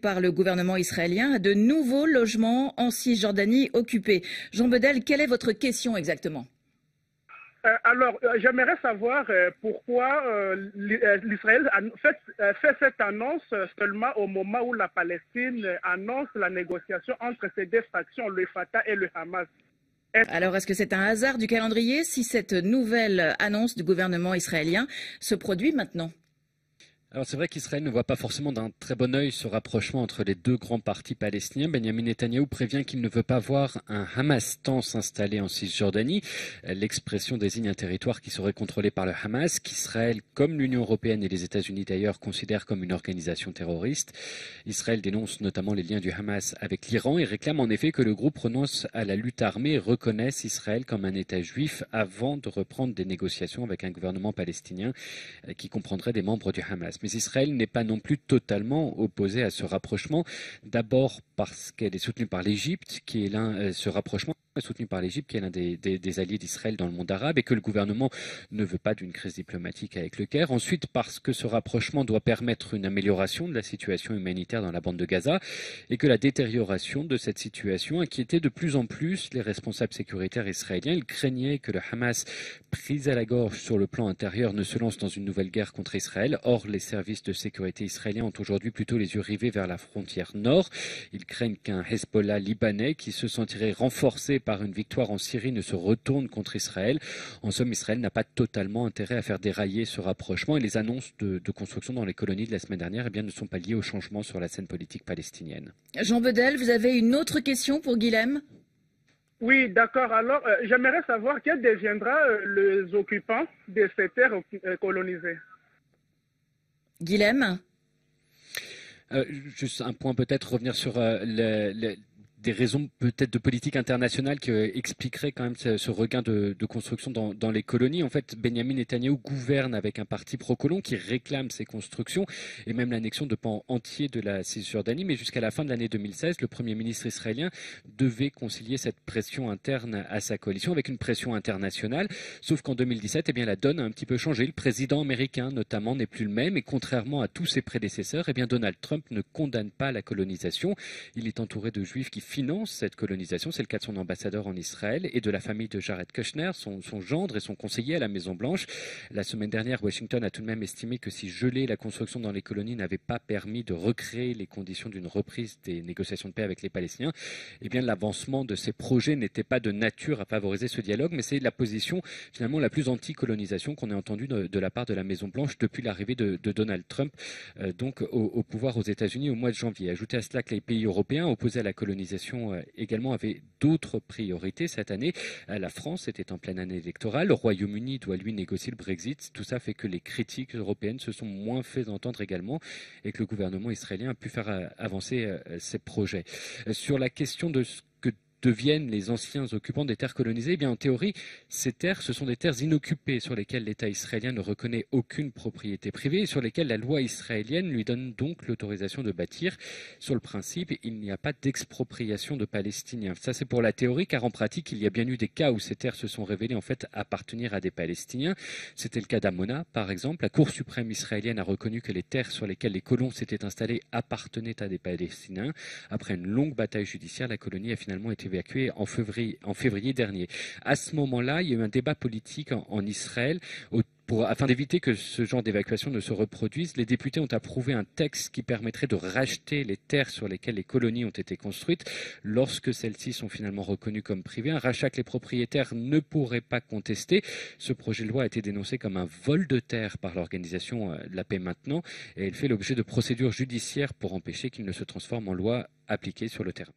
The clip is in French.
par le gouvernement israélien à de nouveaux logements en Cisjordanie occupés. Jean Bedel, quelle est votre question exactement? Euh, alors, euh, j'aimerais savoir euh, pourquoi l'Israël fait, fait, cette annonce seulement au moment où la Palestine annonce la négociation entre ces deux factions, le Fatah et le Hamas. Alors, est-ce que c'est un hasard du calendrier si cette nouvelle annonce du gouvernement israélien se produit maintenant? Alors c'est vrai qu'Israël ne voit pas forcément d'un très bon œil ce rapprochement entre les deux grands partis palestiniens. Benjamin Netanyahu prévient qu'il ne veut pas voir un Hamas tant s'installer en Cisjordanie. L'expression désigne un territoire qui serait contrôlé par le Hamas, qu'Israël, comme l'Union européenne et les États-Unis d'ailleurs, considèrent comme une organisation terroriste. Israël dénonce notamment les liens du Hamas avec l'Iran et réclame en effet que le groupe renonce à la lutte armée et reconnaisse Israël comme un État juif avant de reprendre des négociations avec un gouvernement palestinien qui comprendrait des membres du Hamas. Mais Israël n'est pas non plus totalement opposé à ce rapprochement. D'abord parce qu'elle est soutenue par l'Égypte, qui est l'un, euh, ce rapprochement soutenu par l'Égypte, qui est l'un des, alliés d'Israël dans le monde arabe, et que le gouvernement ne veut pas d'une crise diplomatique avec le Caire. Ensuite, parce que ce rapprochement doit permettre une amélioration de la situation humanitaire dans la bande de Gaza, et que la détérioration de cette situation inquiétait de plus en plus les responsables sécuritaires israéliens. Ils craignaient que le Hamas, pris à la gorge sur le plan intérieur, ne se lance dans une nouvelle guerre contre Israël. Or, les services de sécurité israéliens ont aujourd'hui plutôt les yeux rivés vers la frontière nord. Ils craignent qu'un Hezbollah libanais qui se sentirait renforcé par une victoire en Syrie ne se retourne contre Israël. En somme, Israël n'a pas totalement intérêt à faire dérailler ce rapprochement et les annonces de, construction dans les colonies de la semaine dernière eh bien, ne sont pas liées au changement sur la scène politique palestinienne. Jean Bedel, vous avez une autre question pour Guilhem? Oui, d'accord. Alors, euh, j'aimerais savoir quel deviendra euh, les occupants de ces terres euh, colonisées. Guilhem? Juste un point peut-être, revenir sur le, des raisons peut-être de politique internationale qui expliqueraient quand même ce, regain de, construction dans, les colonies. En fait, Benjamin Netanyahu gouverne avec un parti pro-colon qui réclame ces constructions et même l'annexion de pans entiers de la Cisjordanie. Mais jusqu'à la fin de l'année 2016, le Premier ministre israélien devait concilier cette pression interne à sa coalition avec une pression internationale. Sauf qu'en 2017, eh bien, la donne a un petit peu changé. Le président américain, notamment, n'est plus le même et contrairement à tous ses prédécesseurs, eh bien, Donald Trump ne condamne pas la colonisation. Il est entouré de juifs qui finance cette colonisation. C'est le cas de son ambassadeur en Israël et de la famille de Jared Kushner, son, gendre et son conseiller à la Maison-Blanche. La semaine dernière, Washington a tout de même estimé que si geler la construction dans les colonies n'avait pas permis de recréer les conditions d'une reprise des négociations de paix avec les Palestiniens, eh bien l'avancement de ces projets n'était pas de nature à favoriser ce dialogue, mais c'est la position finalement la plus anti-colonisation qu'on ait entendue de, la part de la Maison-Blanche depuis l'arrivée de, Donald Trump euh, donc au, pouvoir aux États-Unis au mois de janvier. Ajoutez à cela que les pays européens opposés à la colonisation euh, également avait d'autres priorités cette année. Euh, la France était en pleine année électorale. Le Royaume-Uni doit lui négocier le Brexit. Tout ça fait que les critiques européennes se sont moins fait entendre également et que le gouvernement israélien a pu faire euh, avancer ses projets. Sur la question de ce deviennent les anciens occupants des terres colonisées eh bien, En théorie, ces terres, ce sont des terres inoccupées sur lesquelles l'État israélien ne reconnaît aucune propriété privée et sur lesquelles la loi israélienne lui donne donc l'autorisation de bâtir. Sur le principe, il n'y a pas d'expropriation de Palestiniens. Ça, c'est pour la théorie, car en pratique, il y a bien eu des cas où ces terres se sont révélées en fait appartenir à des Palestiniens. C'était le cas d'Amona, par exemple. La Cour suprême israélienne a reconnu que les terres sur lesquelles les colons s'étaient installés appartenaient à des Palestiniens. Après une longue bataille judiciaire, la colonie a finalement été évacué en février, en février dernier. À ce moment-là, il y a eu un débat politique en, Israël afin d'éviter que ce genre d'évacuation ne se reproduise, les députés ont approuvé un texte qui permettrait de racheter les terres sur lesquelles les colonies ont été construites lorsque celles-ci sont finalement reconnues comme privées. Un rachat que les propriétaires ne pourraient pas contester. Ce projet de loi a été dénoncé comme un vol de terre par l'organisation euh, la paix maintenant et il fait l'objet de procédures judiciaires pour empêcher qu'il ne se transforme en loi appliquée sur le terrain.